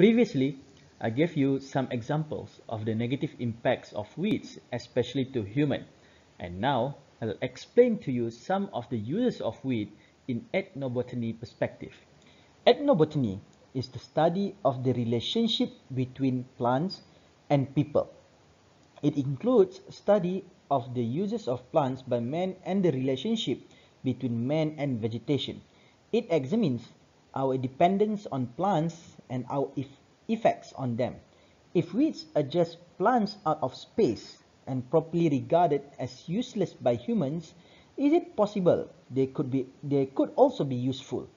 Previously, I gave you some examples of the negative impacts of weeds, especially to human. And now, I'll explain to you some of the uses of weed in ethnobotany perspective. Ethnobotany is the study of the relationship between plants and people. It includes study of the uses of plants by man and the relationship between man and vegetation. It examines our dependence on plants and our effects on them. If weeds are just plants out of space and properly regarded as useless by humans, is it possible they could be they could also be useful?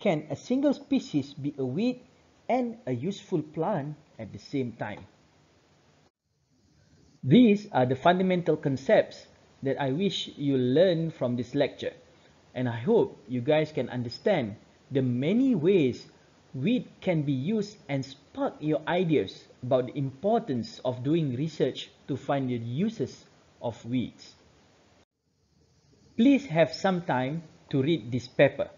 Can a single species be a weed and a useful plant at the same time? These are the fundamental concepts that I wish you learn from this lecture. And I hope you guys can understand the many ways weed can be used and spark your ideas about the importance of doing research to find the uses of weeds. Please have some time to read this paper.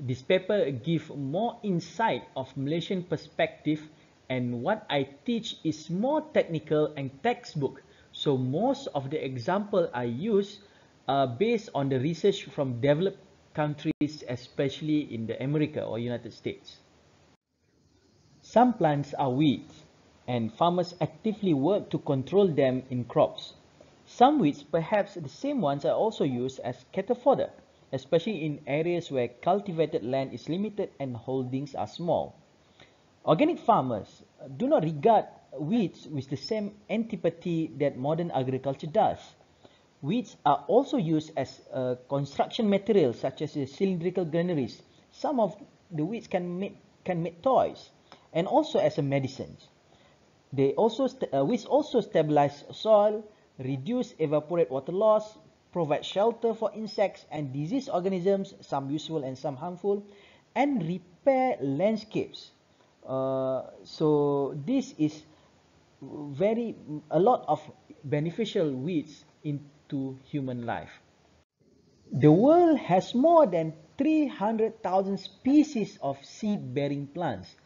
This paper gives more insight of Malaysian perspective and what I teach is more technical and textbook. So most of the example I use are based on the research from developed countries, especially in the America or United States. Some plants are weeds and farmers actively work to control them in crops. Some weeds, perhaps the same ones, are also used as cattle fodder, especially in areas where cultivated land is limited and holdings are small. Organic farmers do not regard weeds with the same antipathy that modern agriculture does. Weeds are also used as uh, construction materials such as the cylindrical granaries. Some of the weeds can make, can make toys and also as a medicine. They also uh, weeds also stabilize soil, reduce evaporate water loss, provide shelter for insects and disease organisms, some useful and some harmful, and repair landscapes uh, so this is very a lot of beneficial weeds into human life. The world has more than 300,000 species of seed-bearing plants.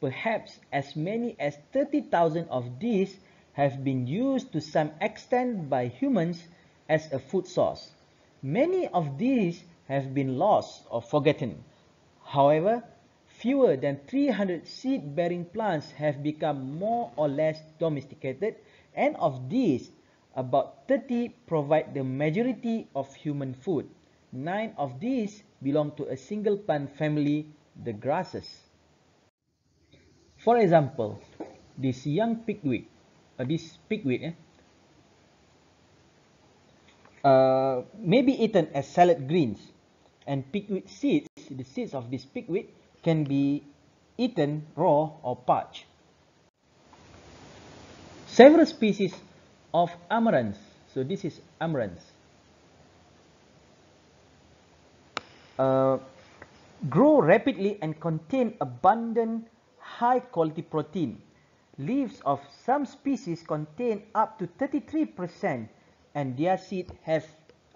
Perhaps as many as 30,000 of these have been used to some extent by humans as a food source. Many of these have been lost or forgotten. However, fewer than 300 seed-bearing plants have become more or less domesticated and of these, about 30 provide the majority of human food. Nine of these belong to a single plant family, the grasses. For example, this young pigweed, uh, this pigweed eh, uh, may be eaten as salad greens and pigweed seeds, the seeds of this pigweed can be eaten raw or parched. Several species of amaranth, so this is amaranth, uh, grow rapidly and contain abundant high quality protein. Leaves of some species contain up to 33% and their seed have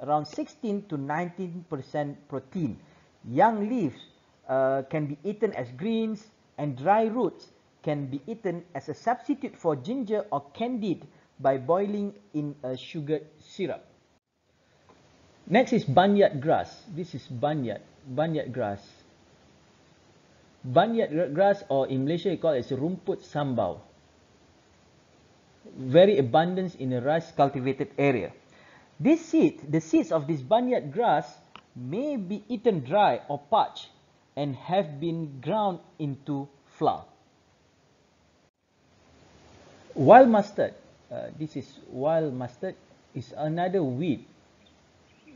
around 16 to 19% protein. Young leaves uh, can be eaten as greens and dry roots can be eaten as a substitute for ginger or candied by boiling in a sugar syrup. Next is barnyard grass. This is barnyard, barnyard grass. Barnyard grass or in Malaysia you call it rumput sambau. Very abundant in a rice cultivated area. This seed, the seeds of this barnyard grass may be eaten dry or parched and have been ground into flour. Wild mustard, uh, this is wild mustard, is another weed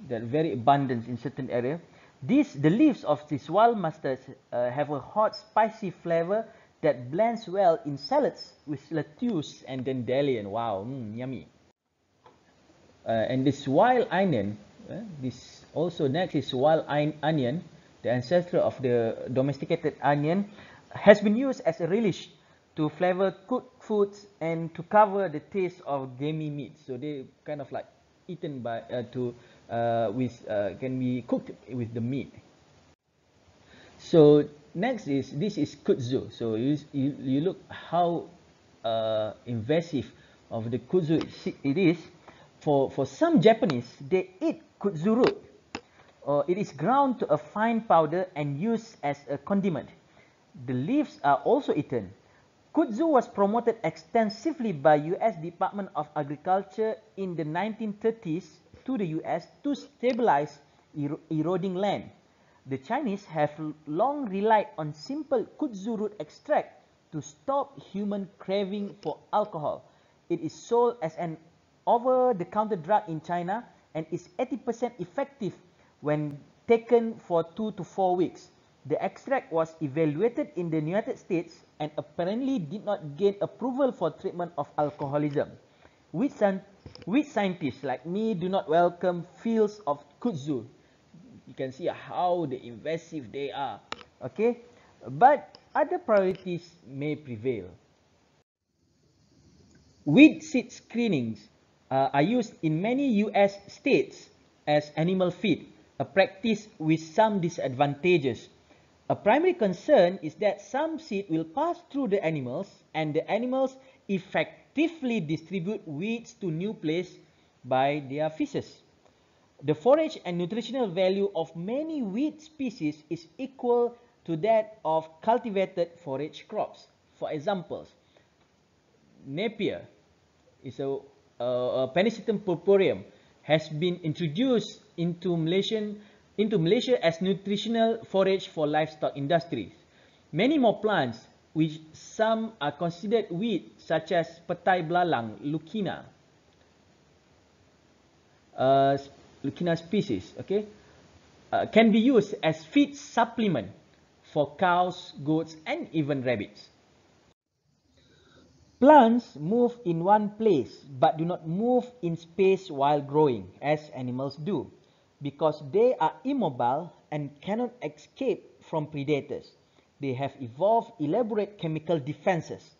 that very abundant in certain area. The leaves of this wild mustard uh, have a hot, spicy flavor that blends well in salads with lettuce and dandelion. Wow, mm, yummy. Uh, and this wild onion, uh, this also next is wild onion the ancestor of the domesticated onion, has been used as a relish to flavor cooked foods and to cover the taste of gamey meat. So they kind of like eaten by uh, to uh, with uh, can be cooked with the meat. So next is this is kudzu. So you you, you look how uh, invasive of the kudzu it is. For for some Japanese, they eat kudzu root. It is ground to a fine powder and used as a condiment. The leaves are also eaten. Kudzu was promoted extensively by U.S. Department of Agriculture in the 1930s to the U.S. to stabilize ero eroding land. The Chinese have long relied on simple kudzu root extract to stop human craving for alcohol. It is sold as an over-the-counter drug in China and is 80% effective when taken for two to four weeks. The extract was evaluated in the United States and apparently did not gain approval for treatment of alcoholism. Which, which scientists like me do not welcome fields of kudzu. You can see how the invasive they are. Okay, but other priorities may prevail. Weed seed screenings uh, are used in many US states as animal feed, a practice with some disadvantages. A primary concern is that some seed will pass through the animals and the animals effectively distribute weeds to new place by their feces. The forage and nutritional value of many weed species is equal to that of cultivated forage crops. For examples, Napier is a, Pennisetum purpureum has been introduced into Malaysian into Malaysia as nutritional forage for livestock industries. Many more plants, which some are considered weed, such as petai belalang, Leucaena, uh, Leucaena species, okay, uh, can be used as feed supplement for cows, goats, and even rabbits. Plants move in one place but do not move in space while growing as animals do because they are immobile and cannot escape from predators. They have evolved elaborate chemical defenses.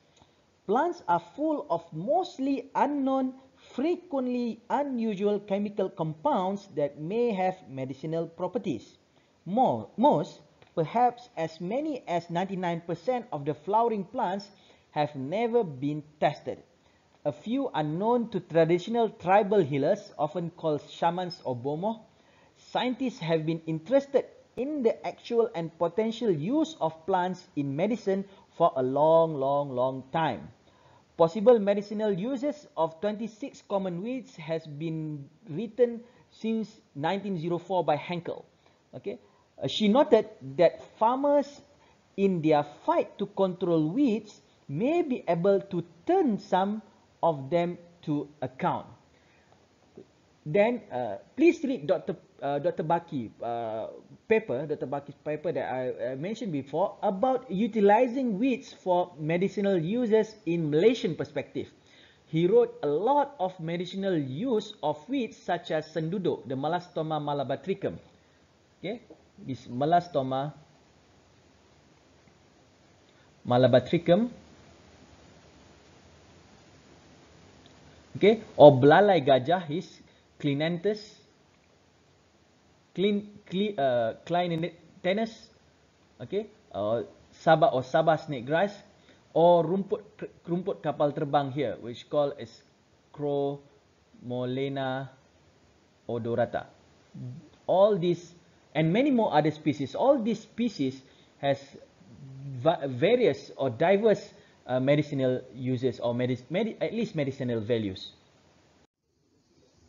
Plants are full of mostly unknown, frequently unusual chemical compounds that may have medicinal properties. More, most, perhaps as many as 99% of the flowering plants have never been tested. A few are known to traditional tribal healers, often called shamans or bomoh, scientists have been interested in the actual and potential use of plants in medicine for a long, long, long time. Possible medicinal uses of 26 common weeds has been written since 1904 by Henkel. Okay, uh, she noted that farmers in their fight to control weeds may be able to turn some of them to account. Then uh, please read Dr uh, Dr. Baki uh, paper, Dr. Baki's paper that I uh, mentioned before about utilizing weeds for medicinal uses in Malaysian perspective. He wrote a lot of medicinal use of weeds such as senduduk, the Melastoma malabatricum. Okay, this Melastoma malabatricum. Okay, or belalai gajah is Clinanthus clean, clean uh, tennis, okay, uh, sabah or sabah snake grass, or rumput rumput kapal terbang here, which called as Chromolena odorata. All these and many more other species. All these species has various or diverse uh, medicinal uses or medi at least medicinal values.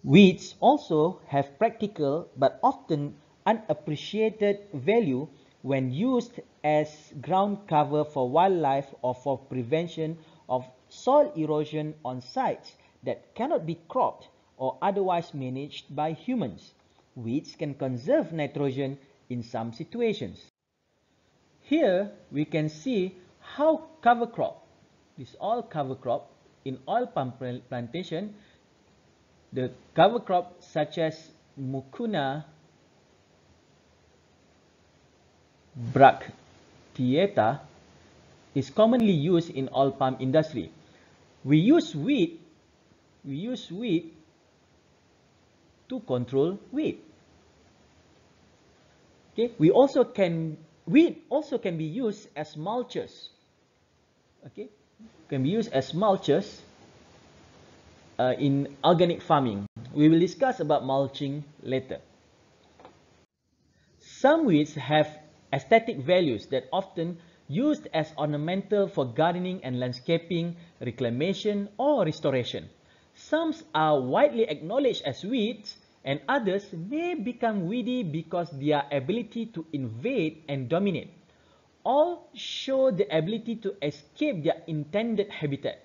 Weeds also have practical but often unappreciated value when used as ground cover for wildlife or for prevention of soil erosion on sites that cannot be cropped or otherwise managed by humans. Weeds can conserve nitrogen in some situations. Here we can see how cover crop, this all cover crop in oil palm plantation the cover crop such as Mucuna bracteata is commonly used in oil palm industry. We use wheat, we use wheat to control weed. Okay, we also can wheat also can be used as mulches. Okay, can be used as mulches uh, in organic farming. We will discuss about mulching later. Some weeds have aesthetic values that often used as ornamental for gardening and landscaping, reclamation or restoration. Some are widely acknowledged as weeds and others may become weedy because their ability to invade and dominate. All show the ability to escape their intended habitat.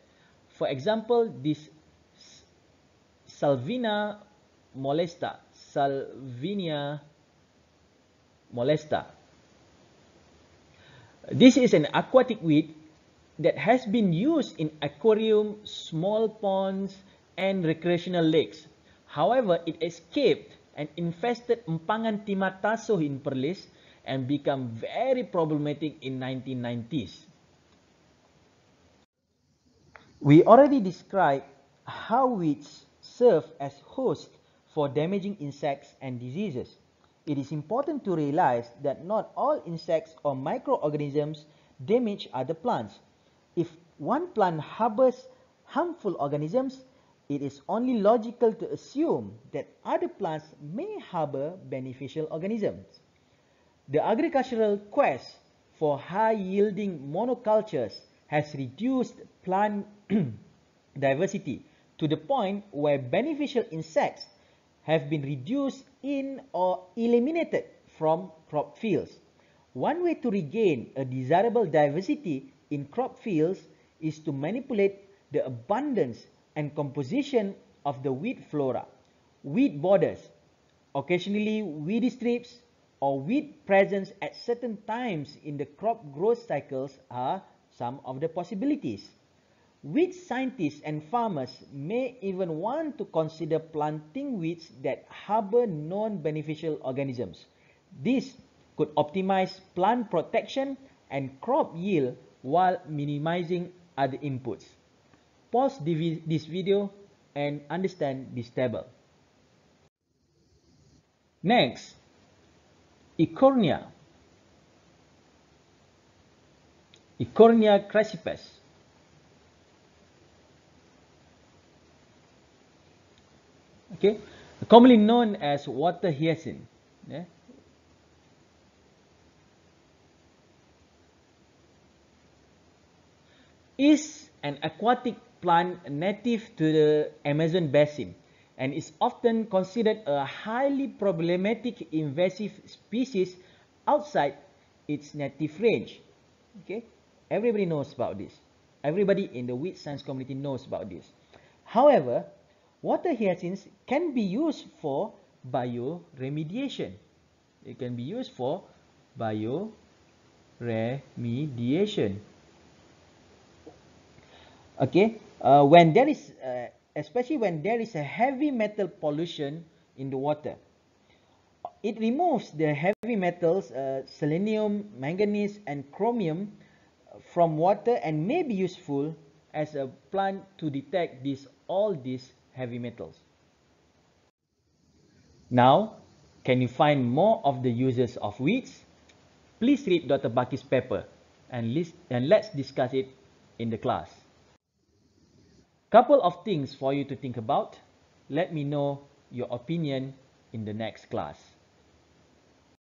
For example, this Salvina molesta, Salvinia molesta this is an aquatic weed that has been used in aquarium, small ponds, and recreational lakes. However, it escaped and infested Empangan Timah Tasoh in Perlis and became very problematic in 1990s. We already described how weeds serve as hosts for damaging insects and diseases it is important to realize that not all insects or microorganisms damage other plants. If one plant harbors harmful organisms, it is only logical to assume that other plants may harbor beneficial organisms. The agricultural quest for high-yielding monocultures has reduced plant diversity to the point where beneficial insects have been reduced in or eliminated from crop fields. One way to regain a desirable diversity in crop fields is to manipulate the abundance and composition of the weed flora. Weed borders, occasionally weedy strips, or weed presence at certain times in the crop growth cycles are some of the possibilities. Weed scientists and farmers may even want to consider planting weeds that harbor non-beneficial organisms. This could optimize plant protection and crop yield while minimizing other inputs. Pause this video and understand this table. Next, Eichhornia. Eichhornia crassipes. Okay commonly known as water hyacinth yeah? is an aquatic plant native to the Amazon basin and is often considered a highly problematic invasive species outside its native range. Okay, everybody knows about this. Everybody in the weed science community knows about this. However, water hyacinths can be used for bioremediation. It can be used for bioremediation. Okay, uh, when there is, uh, especially when there is a heavy metal pollution in the water, it removes the heavy metals, uh, selenium, manganese, and chromium from water and may be useful as a plant to detect this all these heavy metals. Now, can you find more of the uses of weeds? Please read Dr. Baki's paper and, list, and let's discuss it in the class. Couple of things for you to think about. Let me know your opinion in the next class.